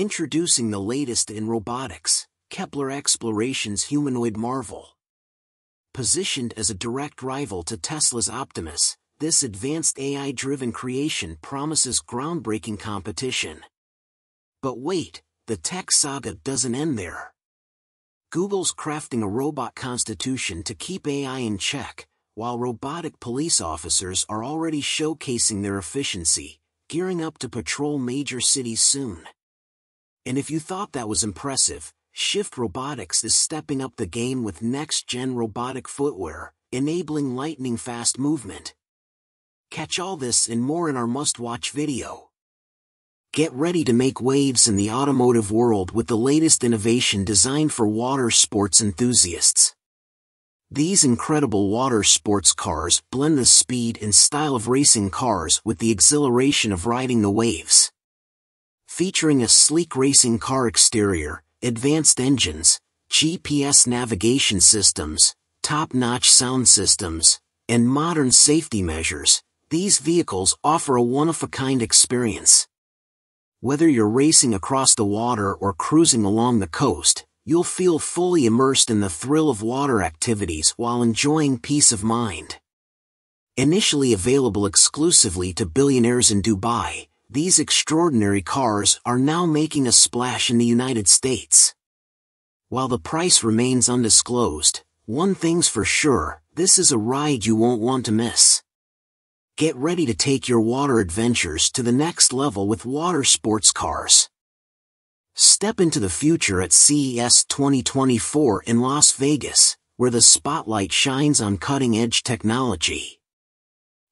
Introducing the latest in robotics, Kepler Exploration's humanoid marvel. Positioned as a direct rival to Tesla's Optimus, this advanced AI-driven creation promises groundbreaking competition. But wait, the tech saga doesn't end there. Google's crafting a robot constitution to keep AI in check, while robotic police officers are already showcasing their efficiency, gearing up to patrol major cities soon. And if you thought that was impressive, Shift Robotics is stepping up the game with next-gen robotic footwear, enabling lightning-fast movement. Catch all this and more in our must-watch video. Get ready to make waves in the automotive world with the latest innovation designed for water sports enthusiasts. These incredible water sports cars blend the speed and style of racing cars with the exhilaration of riding the waves featuring a sleek racing car exterior, advanced engines, GPS navigation systems, top-notch sound systems, and modern safety measures, these vehicles offer a one-of-a-kind experience. Whether you're racing across the water or cruising along the coast, you'll feel fully immersed in the thrill of water activities while enjoying peace of mind. Initially available exclusively to billionaires in Dubai, these extraordinary cars are now making a splash in the United States. While the price remains undisclosed, one thing's for sure, this is a ride you won't want to miss. Get ready to take your water adventures to the next level with water sports cars. Step into the future at CES 2024 in Las Vegas, where the spotlight shines on cutting-edge technology.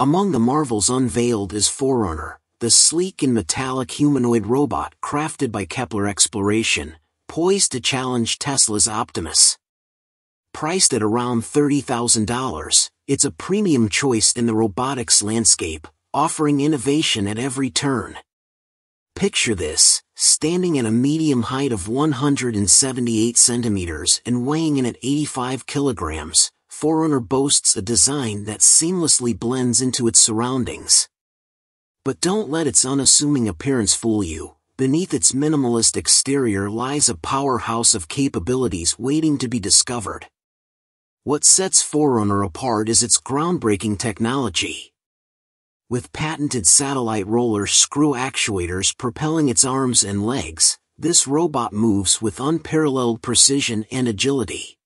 Among the marvels unveiled is Forerunner, the sleek and metallic humanoid robot crafted by Kepler Exploration, poised to challenge Tesla's Optimus. Priced at around $30,000, it's a premium choice in the robotics landscape, offering innovation at every turn. Picture this, standing at a medium height of 178 centimeters and weighing in at 85 kilograms, Forerunner boasts a design that seamlessly blends into its surroundings. But don't let its unassuming appearance fool you. Beneath its minimalist exterior lies a powerhouse of capabilities waiting to be discovered. What sets Forerunner apart is its groundbreaking technology. With patented satellite roller screw actuators propelling its arms and legs, this robot moves with unparalleled precision and agility.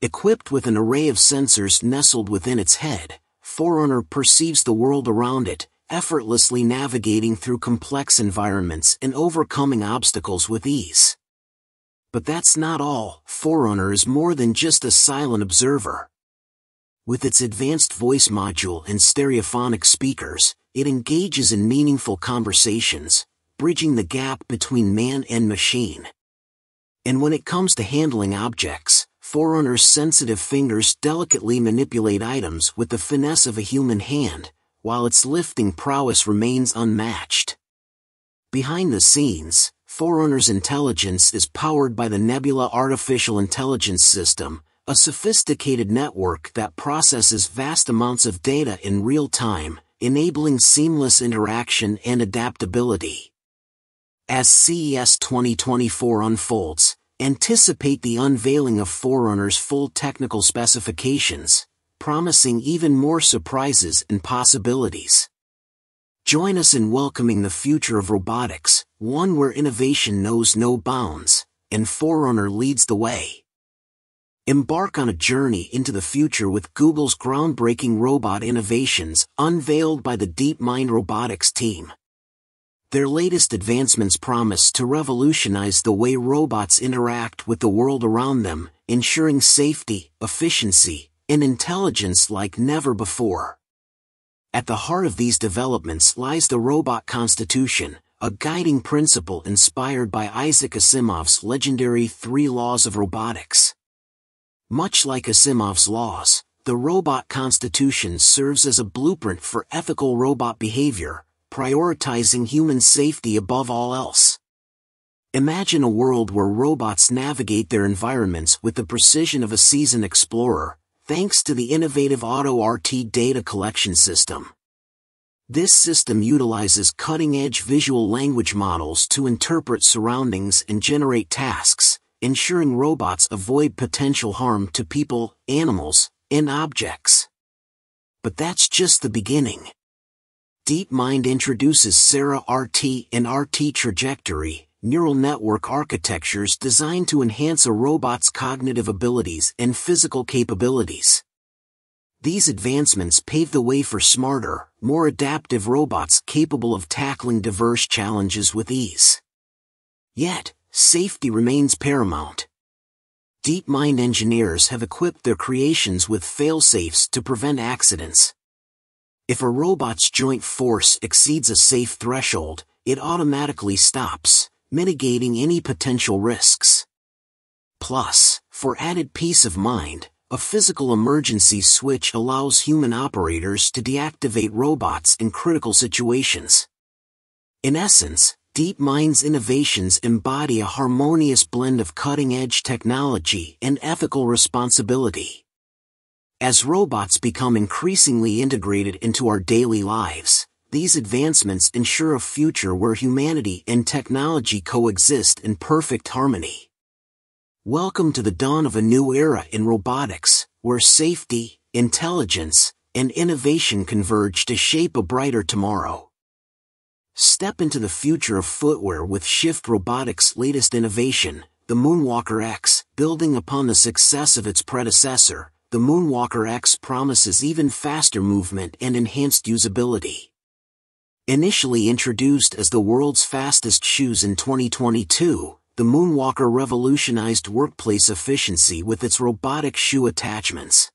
Equipped with an array of sensors nestled within its head, Forerunner perceives the world around it, effortlessly navigating through complex environments and overcoming obstacles with ease. But that's not all, Forerunner is more than just a silent observer. With its advanced voice module and stereophonic speakers, it engages in meaningful conversations, bridging the gap between man and machine. And when it comes to handling objects, Forerunner's sensitive fingers delicately manipulate items with the finesse of a human hand, while its lifting prowess remains unmatched. Behind the scenes, Forerunner's intelligence is powered by the Nebula Artificial Intelligence System, a sophisticated network that processes vast amounts of data in real time, enabling seamless interaction and adaptability. As CES 2024 unfolds, anticipate the unveiling of Forerunner's full technical specifications, promising even more surprises and possibilities. Join us in welcoming the future of robotics, one where innovation knows no bounds, and Forerunner leads the way. Embark on a journey into the future with Google's groundbreaking robot innovations unveiled by the DeepMind Robotics team. Their latest advancements promise to revolutionize the way robots interact with the world around them, ensuring safety, efficiency, and intelligence like never before. At the heart of these developments lies the robot constitution, a guiding principle inspired by Isaac Asimov's legendary three laws of robotics. Much like Asimov's laws, the robot constitution serves as a blueprint for ethical robot behavior, prioritizing human safety above all else. Imagine a world where robots navigate their environments with the precision of a seasoned explorer, thanks to the innovative AutoRT data collection system. This system utilizes cutting-edge visual language models to interpret surroundings and generate tasks, ensuring robots avoid potential harm to people, animals, and objects. But that's just the beginning. DeepMind introduces SARA-RT and RT Trajectory, neural network architectures designed to enhance a robot's cognitive abilities and physical capabilities. These advancements pave the way for smarter, more adaptive robots capable of tackling diverse challenges with ease. Yet, safety remains paramount. DeepMind engineers have equipped their creations with fail-safes to prevent accidents. If a robot's joint force exceeds a safe threshold, it automatically stops, mitigating any potential risks. Plus, for added peace of mind, a physical emergency switch allows human operators to deactivate robots in critical situations. In essence, DeepMind's innovations embody a harmonious blend of cutting-edge technology and ethical responsibility. As robots become increasingly integrated into our daily lives, these advancements ensure a future where humanity and technology coexist in perfect harmony. Welcome to the dawn of a new era in robotics, where safety, intelligence, and innovation converge to shape a brighter tomorrow. Step into the future of footwear with Shift Robotics' latest innovation, the Moonwalker X, building upon the success of its predecessor, the Moonwalker X promises even faster movement and enhanced usability. Initially introduced as the world's fastest shoes in 2022, the Moonwalker revolutionized workplace efficiency with its robotic shoe attachments.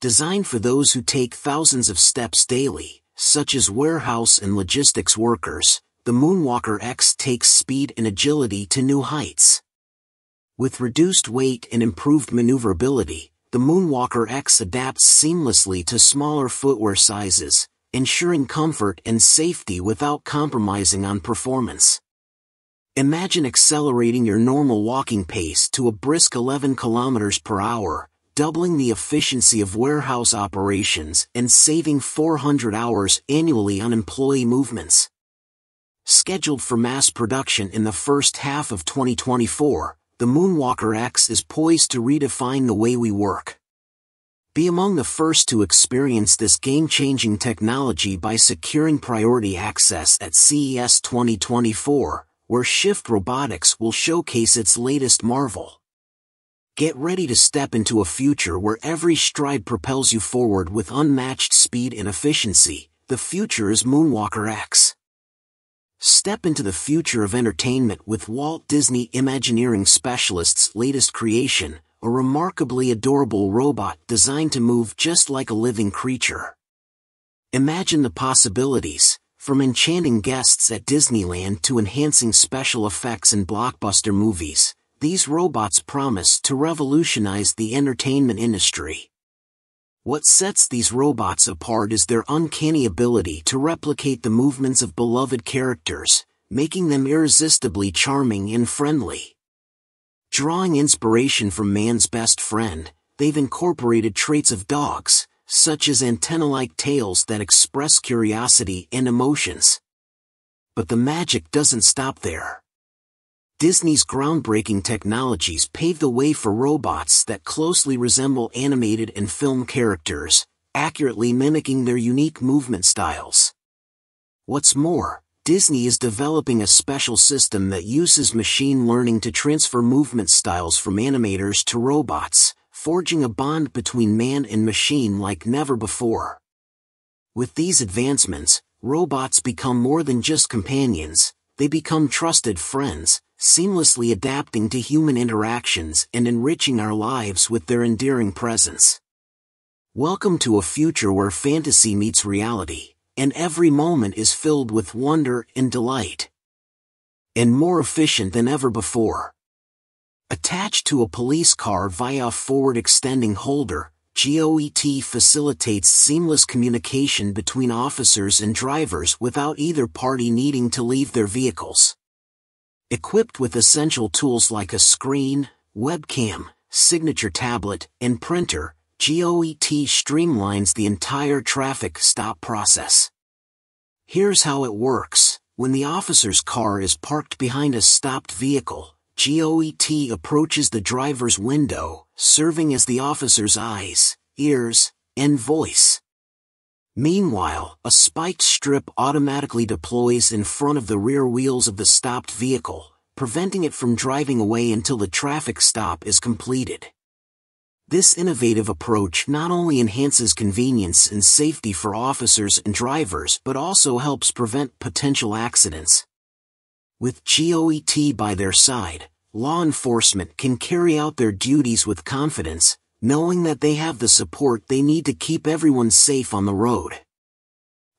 Designed for those who take thousands of steps daily, such as warehouse and logistics workers, the Moonwalker X takes speed and agility to new heights. With reduced weight and improved maneuverability, the Moonwalker X adapts seamlessly to smaller footwear sizes, ensuring comfort and safety without compromising on performance. Imagine accelerating your normal walking pace to a brisk 11 kilometers per hour, doubling the efficiency of warehouse operations and saving 400 hours annually on employee movements. Scheduled for mass production in the first half of 2024, the Moonwalker X is poised to redefine the way we work. Be among the first to experience this game-changing technology by securing priority access at CES 2024, where Shift Robotics will showcase its latest marvel. Get ready to step into a future where every stride propels you forward with unmatched speed and efficiency. The future is Moonwalker X. Step into the future of entertainment with Walt Disney Imagineering Specialists' latest creation, a remarkably adorable robot designed to move just like a living creature. Imagine the possibilities, from enchanting guests at Disneyland to enhancing special effects in blockbuster movies, these robots promise to revolutionize the entertainment industry. What sets these robots apart is their uncanny ability to replicate the movements of beloved characters, making them irresistibly charming and friendly. Drawing inspiration from man's best friend, they've incorporated traits of dogs, such as antenna-like tails that express curiosity and emotions. But the magic doesn't stop there. Disney's groundbreaking technologies pave the way for robots that closely resemble animated and film characters, accurately mimicking their unique movement styles. What's more, Disney is developing a special system that uses machine learning to transfer movement styles from animators to robots, forging a bond between man and machine like never before. With these advancements, robots become more than just companions, they become trusted friends, seamlessly adapting to human interactions and enriching our lives with their endearing presence. Welcome to a future where fantasy meets reality and every moment is filled with wonder and delight. And more efficient than ever before. Attached to a police car via a forward extending holder, GOET facilitates seamless communication between officers and drivers without either party needing to leave their vehicles. Equipped with essential tools like a screen, webcam, signature tablet, and printer, GOET streamlines the entire traffic stop process. Here's how it works. When the officer's car is parked behind a stopped vehicle, GOET approaches the driver's window, serving as the officer's eyes, ears, and voice. Meanwhile, a spiked strip automatically deploys in front of the rear wheels of the stopped vehicle, preventing it from driving away until the traffic stop is completed. This innovative approach not only enhances convenience and safety for officers and drivers but also helps prevent potential accidents. With GOET by their side, law enforcement can carry out their duties with confidence, knowing that they have the support they need to keep everyone safe on the road.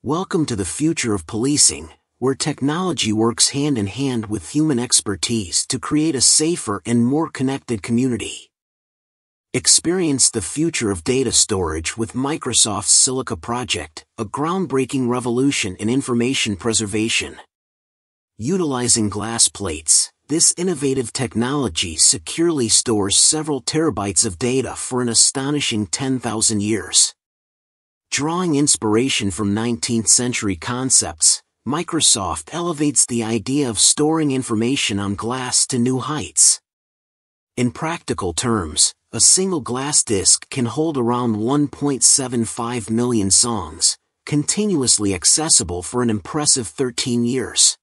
Welcome to the future of policing, where technology works hand in hand with human expertise to create a safer and more connected community. Experience the future of data storage with Microsoft's Silica project, a groundbreaking revolution in information preservation. Utilizing glass plates, this innovative technology securely stores several terabytes of data for an astonishing 10,000 years. Drawing inspiration from 19th century concepts, Microsoft elevates the idea of storing information on glass to new heights. In practical terms, a single glass disk can hold around 1.75 million songs, continuously accessible for an impressive 13 years.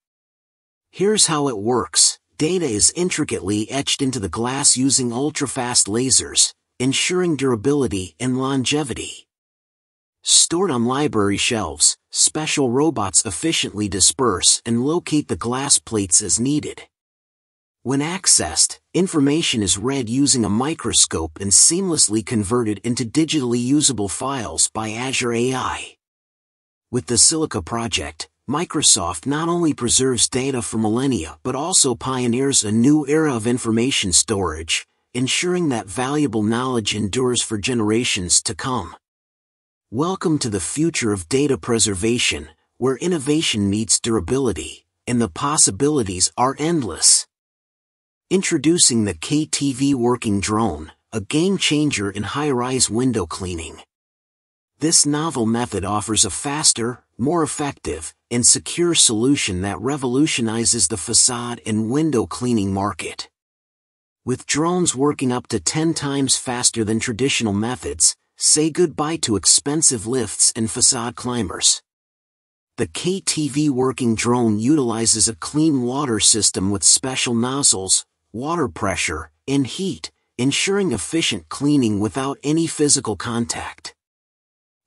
Here's how it works. Data is intricately etched into the glass using ultrafast lasers, ensuring durability and longevity. Stored on library shelves, special robots efficiently disperse and locate the glass plates as needed. When accessed, information is read using a microscope and seamlessly converted into digitally usable files by Azure AI. With the Silica project, Microsoft not only preserves data for millennia but also pioneers a new era of information storage, ensuring that valuable knowledge endures for generations to come. Welcome to the future of data preservation, where innovation meets durability, and the possibilities are endless. Introducing the KTV Working Drone, a game changer in high-rise window cleaning. This novel method offers a faster, more effective, and secure solution that revolutionizes the facade and window cleaning market. With drones working up to 10 times faster than traditional methods, Say goodbye to expensive lifts and facade climbers. The KTV working drone utilizes a clean water system with special nozzles, water pressure, and heat, ensuring efficient cleaning without any physical contact.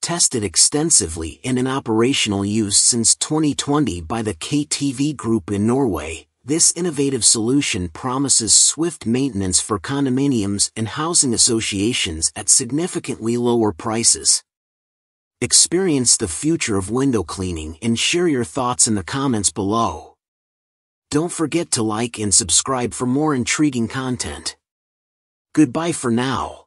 Tested extensively and in operational use since 2020 by the KTV Group in Norway, this innovative solution promises swift maintenance for condominiums and housing associations at significantly lower prices. Experience the future of window cleaning and share your thoughts in the comments below. Don't forget to like and subscribe for more intriguing content. Goodbye for now.